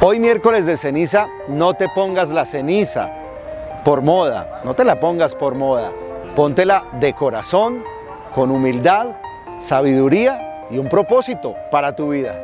Hoy miércoles de ceniza, no te pongas la ceniza por moda, no te la pongas por moda, póntela de corazón, con humildad, sabiduría y un propósito para tu vida.